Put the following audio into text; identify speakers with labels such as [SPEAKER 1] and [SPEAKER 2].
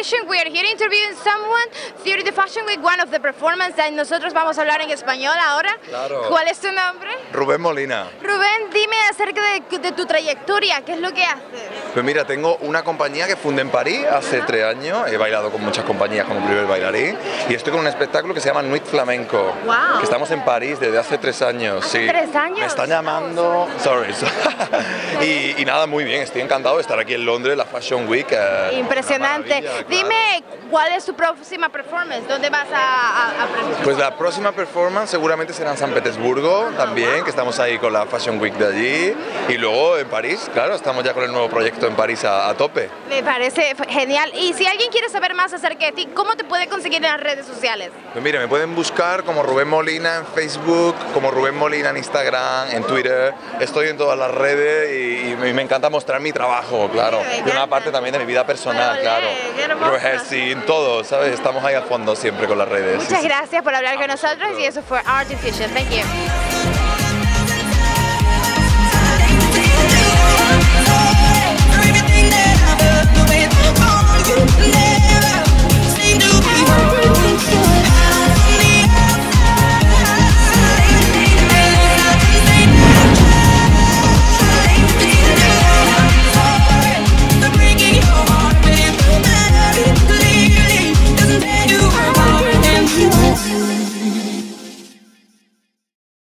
[SPEAKER 1] interviewing someone during the Fashion Week, one of the performances, y nosotros vamos a hablar en español ahora.
[SPEAKER 2] Claro.
[SPEAKER 1] ¿Cuál es tu nombre?
[SPEAKER 2] Rubén Molina.
[SPEAKER 1] Rubén, dime acerca de, de tu trayectoria, ¿qué es lo que haces?
[SPEAKER 2] Pues mira, tengo una compañía que fundé en París hace tres años. He bailado con muchas compañías como primer bailarín. Y estoy con un espectáculo que se llama Nuit Flamenco.
[SPEAKER 1] Wow.
[SPEAKER 2] Que estamos en París desde hace tres años.
[SPEAKER 1] ¿Hace
[SPEAKER 2] sí.
[SPEAKER 1] tres años?
[SPEAKER 2] Me están llamando. Sorry. y, y nada, muy bien. Estoy encantado de estar aquí en Londres, la Fashion Week. eh,
[SPEAKER 1] Impresionante.
[SPEAKER 2] claro.
[SPEAKER 1] Dime, ¿cuál es tu próxima performance? ¿Dónde vas a, a-?
[SPEAKER 2] Pues la próxima performance seguramente será en San Petersburgo también, que estamos ahí con la Fashion Week de allí. Y luego en París, claro, estamos ya con el nuevo proyecto en París a, a tope.
[SPEAKER 1] Me parece genial. Y si alguien quiere saber más acerca de ti, ¿cómo te puede conseguir en las redes sociales?
[SPEAKER 2] Pues mire, me pueden buscar como Rubén Molina en Facebook, como Rubén Molina en Instagram, en Twitter. Estoy en todas las redes y, y me encanta mostrar mi trabajo, claro.
[SPEAKER 1] Sí, me
[SPEAKER 2] Y una parte también de mi vida personal,
[SPEAKER 1] Ole,
[SPEAKER 2] claro. Rehearsing, todo, ¿sabes? Estamos ahí a fondo siempre con las redes. sí,
[SPEAKER 1] Muchas
[SPEAKER 2] sí.
[SPEAKER 1] gracias por hablar con nosotros y eso fue Artificial. Thank you.